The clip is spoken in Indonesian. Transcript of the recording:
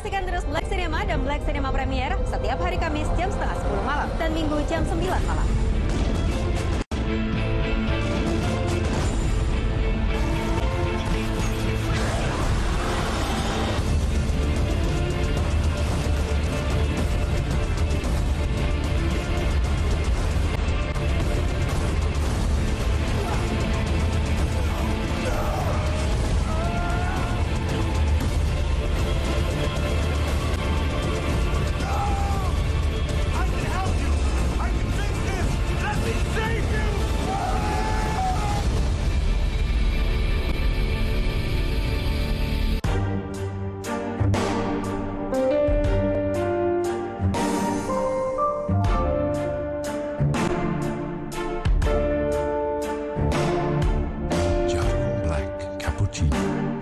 Saksikan terus Black Cinema dan Black Cinema Premiere setiap hari Kamis jam setengah 10 malam dan Minggu jam 9 malam. routine.